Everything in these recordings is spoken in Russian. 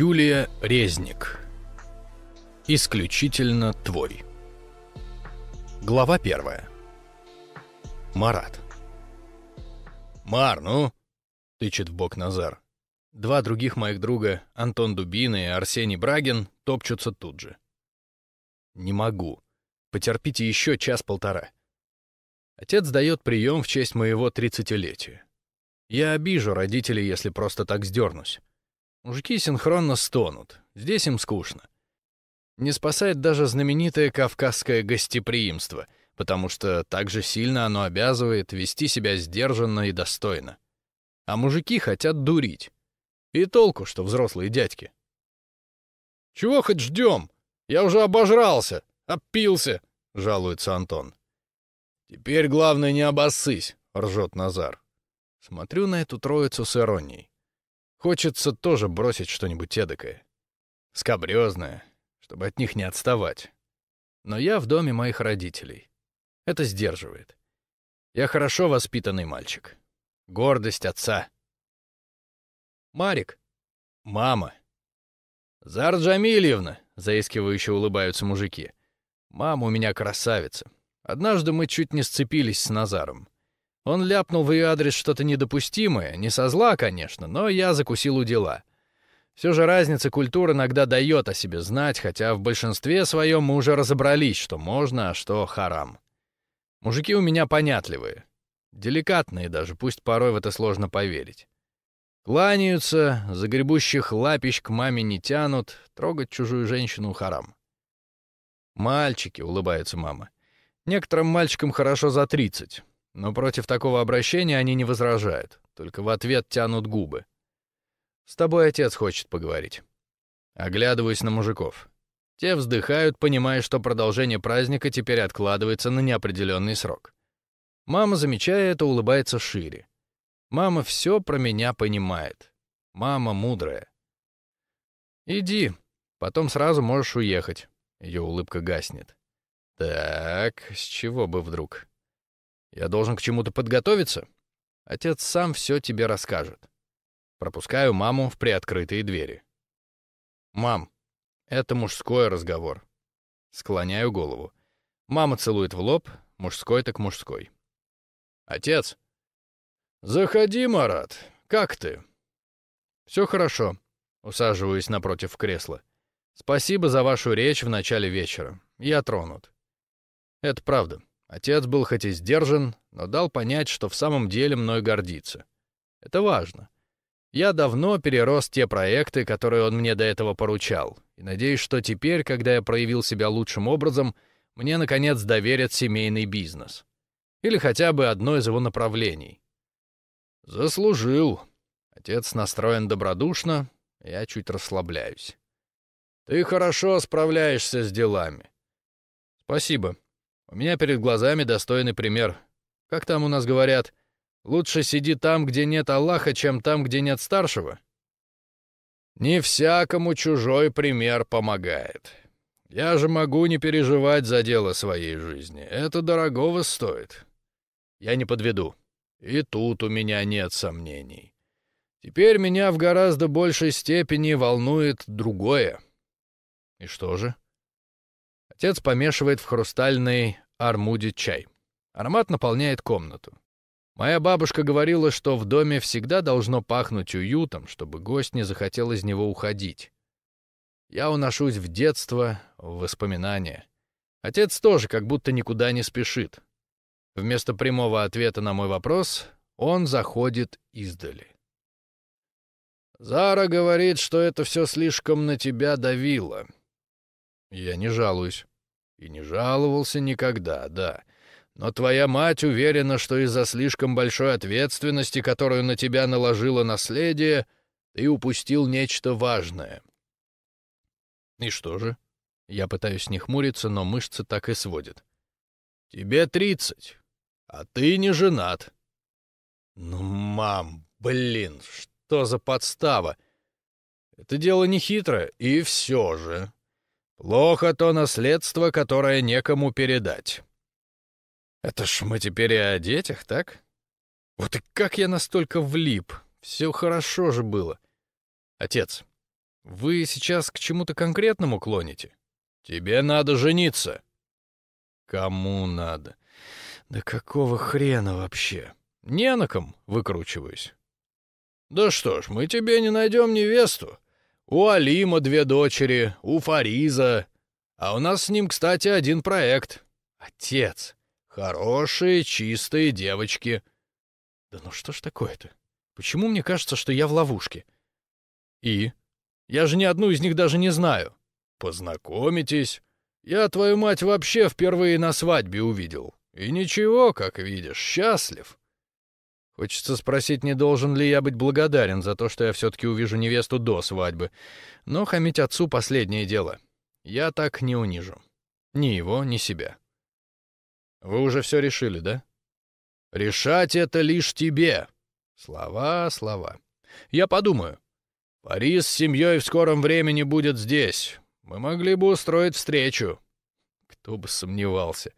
Юлия Резник. Исключительно твой. Глава первая. Марат. «Мар, ну?» — тычет в бок Назар. Два других моих друга, Антон Дубин и Арсений Брагин, топчутся тут же. «Не могу. Потерпите еще час-полтора». Отец дает прием в честь моего тридцатилетия. Я обижу родителей, если просто так сдернусь. Мужики синхронно стонут. Здесь им скучно. Не спасает даже знаменитое кавказское гостеприимство, потому что так же сильно оно обязывает вести себя сдержанно и достойно. А мужики хотят дурить. И толку, что взрослые дядьки. «Чего хоть ждем? Я уже обожрался, опился», — жалуется Антон. «Теперь главное не обоссысь», — ржет Назар. Смотрю на эту троицу с иронией. Хочется тоже бросить что-нибудь эдакое. Скабрёзное, чтобы от них не отставать. Но я в доме моих родителей. Это сдерживает. Я хорошо воспитанный мальчик. Гордость отца. Марик. Мама. Зар Джамильевна, заискивающе улыбаются мужики. Мама у меня красавица. Однажды мы чуть не сцепились с Назаром. Он ляпнул в ее адрес что-то недопустимое, не со зла, конечно, но я закусил у дела. Все же разница культур иногда дает о себе знать, хотя в большинстве своем мы уже разобрались, что можно, а что харам. Мужики у меня понятливые. Деликатные даже, пусть порой в это сложно поверить. Кланяются, загребущих лапищ к маме не тянут, трогать чужую женщину харам. «Мальчики», — улыбается мама. «Некоторым мальчикам хорошо за тридцать. Но против такого обращения они не возражают, только в ответ тянут губы. «С тобой отец хочет поговорить». Оглядываюсь на мужиков. Те вздыхают, понимая, что продолжение праздника теперь откладывается на неопределенный срок. Мама, замечая это, улыбается шире. Мама все про меня понимает. Мама мудрая. «Иди, потом сразу можешь уехать». Ее улыбка гаснет. «Так, с чего бы вдруг?» Я должен к чему-то подготовиться? Отец сам все тебе расскажет. Пропускаю маму в приоткрытые двери. Мам, это мужской разговор. Склоняю голову. Мама целует в лоб, мужской так мужской. Отец. Заходи, Марат. Как ты? Все хорошо. Усаживаюсь напротив кресла. Спасибо за вашу речь в начале вечера. Я тронут. Это правда. Отец был хоть и сдержан, но дал понять, что в самом деле мной гордится. Это важно. Я давно перерос те проекты, которые он мне до этого поручал, и надеюсь, что теперь, когда я проявил себя лучшим образом, мне, наконец, доверят семейный бизнес. Или хотя бы одно из его направлений. Заслужил. Отец настроен добродушно, я чуть расслабляюсь. Ты хорошо справляешься с делами. Спасибо. У меня перед глазами достойный пример. Как там у нас говорят, лучше сиди там, где нет Аллаха, чем там, где нет старшего. Не всякому чужой пример помогает. Я же могу не переживать за дело своей жизни. Это дорогого стоит. Я не подведу. И тут у меня нет сомнений. Теперь меня в гораздо большей степени волнует другое. И что же? Отец помешивает в хрустальной армуде чай. Аромат наполняет комнату. Моя бабушка говорила, что в доме всегда должно пахнуть уютом, чтобы гость не захотел из него уходить. Я уношусь в детство, в воспоминания. Отец тоже как будто никуда не спешит. Вместо прямого ответа на мой вопрос он заходит издали. «Зара говорит, что это все слишком на тебя давило». Я не жалуюсь. И не жаловался никогда, да. Но твоя мать уверена, что из-за слишком большой ответственности, которую на тебя наложило наследие, ты упустил нечто важное. И что же? Я пытаюсь не хмуриться, но мышцы так и сводят. Тебе тридцать, а ты не женат. Ну, мам, блин, что за подстава? Это дело не хитрое, и все же. Плохо то наследство, которое некому передать. Это ж мы теперь и о детях, так? Вот и как я настолько влип. Все хорошо же было. Отец, Вы сейчас к чему-то конкретному клоните? Тебе надо жениться. Кому надо? Да какого хрена вообще? Не на ком выкручиваюсь. Да что ж, мы тебе не найдем невесту. У Алима две дочери, у Фариза. А у нас с ним, кстати, один проект. Отец. Хорошие, чистые девочки. Да ну что ж такое-то? Почему мне кажется, что я в ловушке? И? Я же ни одну из них даже не знаю. Познакомитесь. Я твою мать вообще впервые на свадьбе увидел. И ничего, как видишь, счастлив. Хочется спросить, не должен ли я быть благодарен за то, что я все-таки увижу невесту до свадьбы. Но хамить отцу — последнее дело. Я так не унижу. Ни его, ни себя. Вы уже все решили, да? Решать это лишь тебе. Слова, слова. Я подумаю. Парис с семьей в скором времени будет здесь. Мы могли бы устроить встречу. Кто бы сомневался.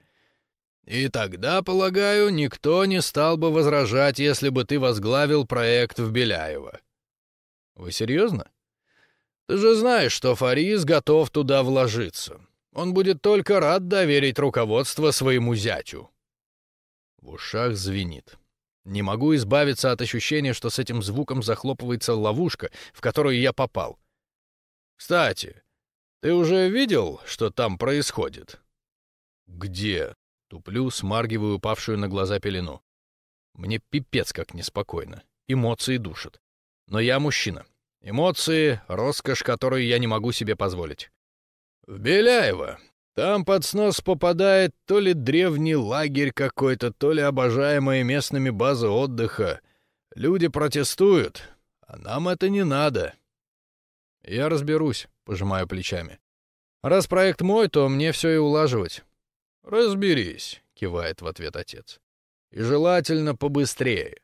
И тогда, полагаю, никто не стал бы возражать, если бы ты возглавил проект в Беляево. Вы серьезно? Ты же знаешь, что Фарис готов туда вложиться. Он будет только рад доверить руководство своему зятю. В ушах звенит. Не могу избавиться от ощущения, что с этим звуком захлопывается ловушка, в которую я попал. Кстати, ты уже видел, что там происходит? Где? Туплю, смаргиваю упавшую на глаза пелену. Мне пипец как неспокойно. Эмоции душат. Но я мужчина. Эмоции — роскошь, которую я не могу себе позволить. В Беляево, там под снос попадает то ли древний лагерь какой-то, то ли обожаемая местными база отдыха. Люди протестуют, а нам это не надо. Я разберусь, пожимаю плечами. Раз проект мой, то мне все и улаживать. Разберись, кивает в ответ отец. И желательно побыстрее.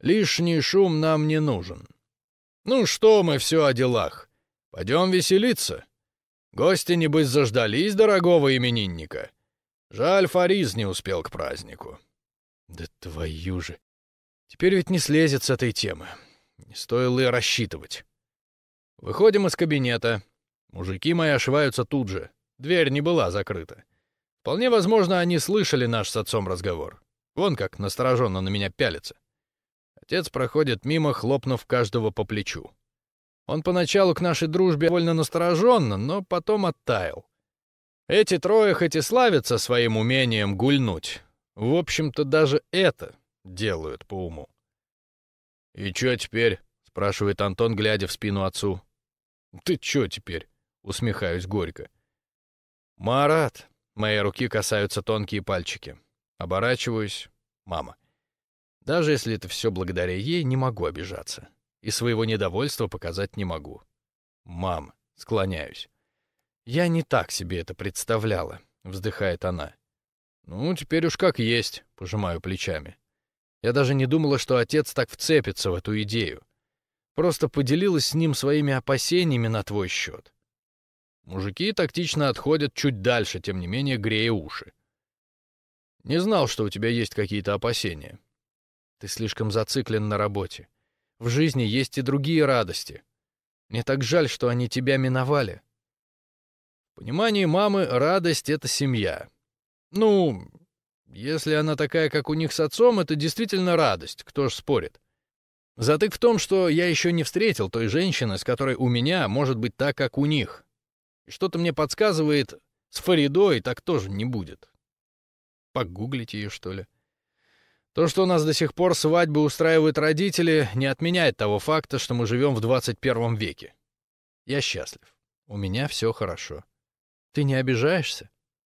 Лишний шум нам не нужен. Ну что мы все о делах? Пойдем веселиться. Гости, небось, заждались дорогого именинника. Жаль, Фариз не успел к празднику. Да твою же. Теперь ведь не слезет с этой темы. Не стоило и рассчитывать. Выходим из кабинета. Мужики мои ошиваются тут же. Дверь не была закрыта. Вполне возможно, они слышали наш с отцом разговор. Вон как настороженно на меня пялится. Отец проходит мимо, хлопнув каждого по плечу. Он поначалу к нашей дружбе довольно настороженно, но потом оттаял. Эти трое хоть и славятся своим умением гульнуть, в общем-то даже это делают по уму. «И чё теперь?» — спрашивает Антон, глядя в спину отцу. «Ты чё теперь?» — усмехаюсь горько. «Марат!» — мои руки касаются тонкие пальчики. Оборачиваюсь. «Мама». Даже если это все благодаря ей, не могу обижаться и своего недовольства показать не могу. «Мам», — склоняюсь. «Я не так себе это представляла», — вздыхает она. «Ну, теперь уж как есть», — пожимаю плечами. Я даже не думала, что отец так вцепится в эту идею. Просто поделилась с ним своими опасениями на твой счет. Мужики тактично отходят чуть дальше, тем не менее грея уши. Не знал, что у тебя есть какие-то опасения. Ты слишком зациклен на работе. В жизни есть и другие радости. Мне так жаль, что они тебя миновали. В понимании мамы радость — это семья. Ну, если она такая, как у них с отцом, это действительно радость, кто ж спорит. Затык в том, что я еще не встретил той женщины, с которой у меня может быть так, как у них. Что-то мне подсказывает, с Фаридой так тоже не будет. Погуглить ее, что ли? То, что у нас до сих пор свадьбы устраивают родители, не отменяет того факта, что мы живем в 21 веке. Я счастлив. У меня все хорошо. Ты не обижаешься?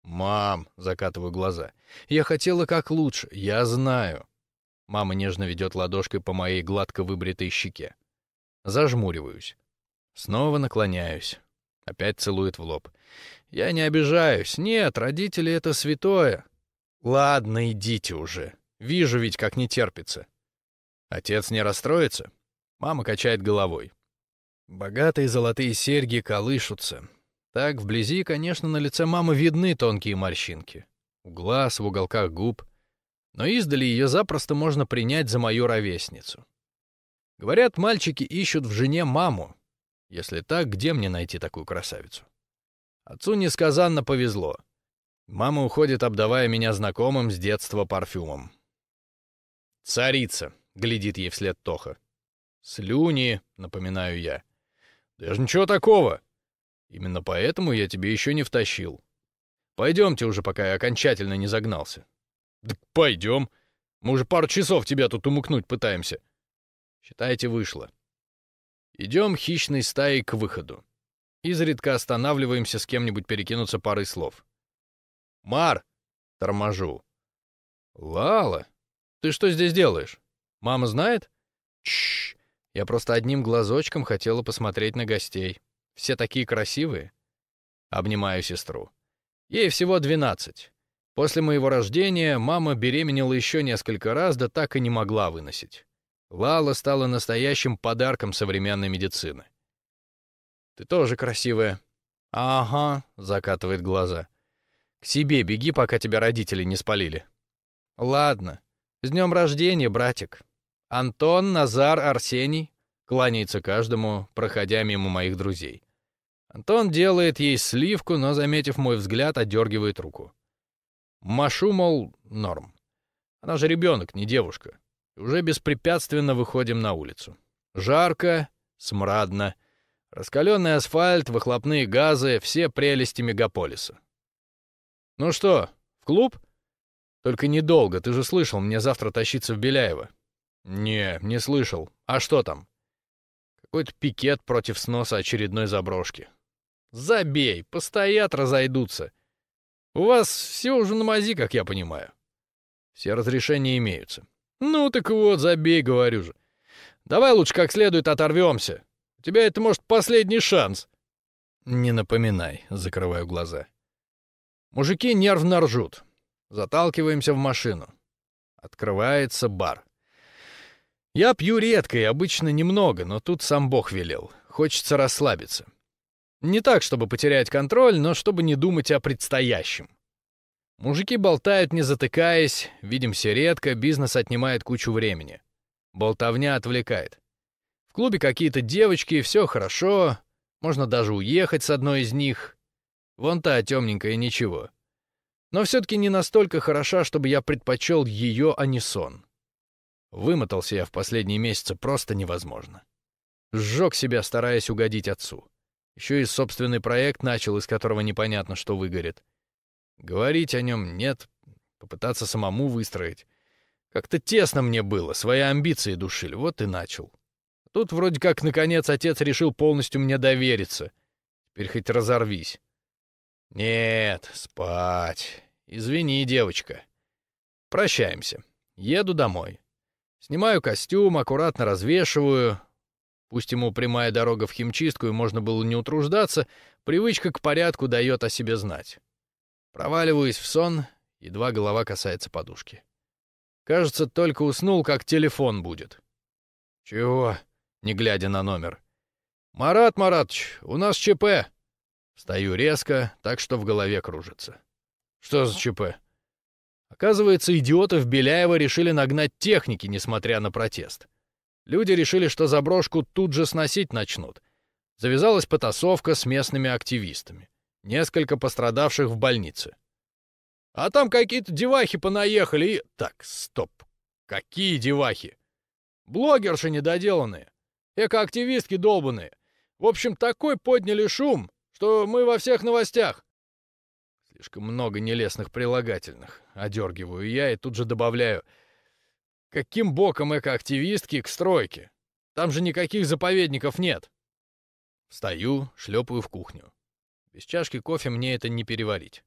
Мам, закатываю глаза. Я хотела как лучше, я знаю. Мама нежно ведет ладошкой по моей гладко выбритой щеке. Зажмуриваюсь. Снова наклоняюсь. Опять целует в лоб. Я не обижаюсь. Нет, родители — это святое. Ладно, идите уже. Вижу ведь, как не терпится. Отец не расстроится? Мама качает головой. Богатые золотые серьги колышутся. Так, вблизи, конечно, на лице мамы видны тонкие морщинки. У глаз, в уголках губ. Но издали ее запросто можно принять за мою ровесницу. Говорят, мальчики ищут в жене маму. Если так, где мне найти такую красавицу? Отцу несказанно повезло. Мама уходит, обдавая меня знакомым с детства парфюмом. «Царица», — глядит ей вслед Тоха. «Слюни», — напоминаю я. «Да ж ничего такого. Именно поэтому я тебе еще не втащил. Пойдемте уже, пока я окончательно не загнался». «Да пойдем. Мы уже пару часов тебя тут умукнуть пытаемся». «Считайте, вышло». Идем хищной стаей к выходу. Изредка останавливаемся с кем-нибудь перекинуться парой слов. «Мар!» — торможу. «Лала, ты что здесь делаешь? Мама знает?» «Чш! Я просто одним глазочком хотела посмотреть на гостей. Все такие красивые». Обнимаю сестру. Ей всего двенадцать. После моего рождения мама беременела еще несколько раз, да так и не могла выносить. Лала стала настоящим подарком современной медицины. «Ты тоже красивая». «Ага», — закатывает глаза. «К себе беги, пока тебя родители не спалили». «Ладно. С днем рождения, братик». Антон, Назар, Арсений кланяется каждому, проходя мимо моих друзей. Антон делает ей сливку, но, заметив мой взгляд, отдергивает руку. Машу, мол, норм. Она же ребенок, не девушка. Уже беспрепятственно выходим на улицу. Жарко, смрадно. Раскаленный асфальт, выхлопные газы — все прелести мегаполиса. «Ну что, в клуб?» «Только недолго, ты же слышал, мне завтра тащиться в Беляево». «Не, не слышал. А что там?» «Какой-то пикет против сноса очередной заброшки». «Забей, постоят, разойдутся. У вас все уже на мази, как я понимаю». «Все разрешения имеются». «Ну так вот, забей, говорю же. Давай лучше как следует оторвемся. У тебя это, может, последний шанс». «Не напоминай», — закрываю глаза. Мужики нервно ржут. Заталкиваемся в машину. Открывается бар. Я пью редко и обычно немного, но тут сам Бог велел. Хочется расслабиться. Не так, чтобы потерять контроль, но чтобы не думать о предстоящем. Мужики болтают, не затыкаясь, видимся редко, бизнес отнимает кучу времени. Болтовня отвлекает. В клубе какие-то девочки, все хорошо, можно даже уехать с одной из них. Вон та темненькая ничего. Но все-таки не настолько хороша, чтобы я предпочел ее, а не сон. Вымотался я в последние месяцы просто невозможно. Сжег себя, стараясь угодить отцу. Еще и собственный проект начал, из которого непонятно, что выгорит. Говорить о нем нет, попытаться самому выстроить. Как-то тесно мне было, свои амбиции душили, вот и начал. Тут вроде как, наконец, отец решил полностью мне довериться. Теперь хоть разорвись. Нет, спать. Извини, девочка. Прощаемся. Еду домой. Снимаю костюм, аккуратно развешиваю. Пусть ему прямая дорога в химчистку, и можно было не утруждаться, привычка к порядку дает о себе знать. Проваливаюсь в сон, едва голова касается подушки. Кажется, только уснул, как телефон будет. «Чего?» не глядя на номер. «Марат Маратович, у нас ЧП!» Стою резко, так что в голове кружится. «Что за ЧП?» Оказывается, идиоты в Беляево решили нагнать техники, несмотря на протест. Люди решили, что заброшку тут же сносить начнут. Завязалась потасовка с местными активистами. Несколько пострадавших в больнице. А там какие-то девахи понаехали и... Так, стоп. Какие девахи? Блогерши недоделанные. Экоактивистки долбанные. В общем, такой подняли шум, что мы во всех новостях. Слишком много нелестных прилагательных. Одергиваю я и тут же добавляю. Каким боком экоактивистки к стройке? Там же никаких заповедников нет. Встаю, шлепаю в кухню. Без чашки кофе мне это не переварить.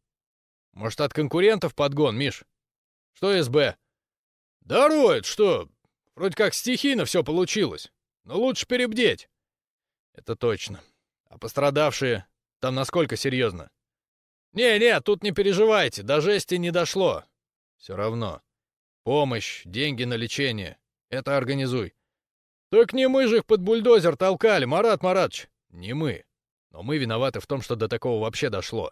Может, от конкурентов подгон, Миш? Что СБ? Дарует, что? Вроде как стихийно все получилось. Но лучше перебдеть. Это точно. А пострадавшие там насколько серьезно? Не-не, тут не переживайте, до жести не дошло. Все равно. Помощь, деньги на лечение. Это организуй. Так не мы же их под бульдозер толкали, Марат Маратович. Не мы. Но мы виноваты в том, что до такого вообще дошло.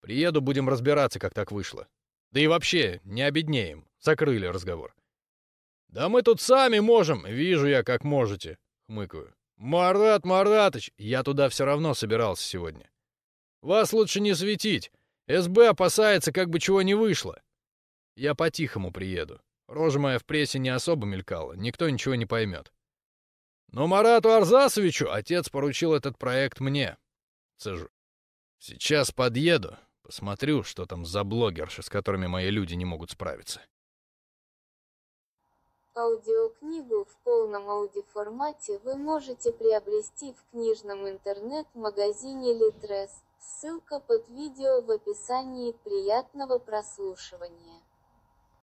Приеду, будем разбираться, как так вышло. Да и вообще, не обеднеем. Закрыли разговор. «Да мы тут сами можем, вижу я, как можете», — хмыкаю. «Марат Маратыч, я туда все равно собирался сегодня. Вас лучше не светить. СБ опасается, как бы чего не вышло. Я по-тихому приеду. Рожа моя в прессе не особо мелькала, никто ничего не поймет. Но Марату Арзасовичу отец поручил этот проект мне. Цежу. Сейчас подъеду, посмотрю, что там за блогерши, с которыми мои люди не могут справиться. Аудиокнигу в полном аудиоформате вы можете приобрести в книжном интернет-магазине Литрес. Ссылка под видео в описании. Приятного прослушивания.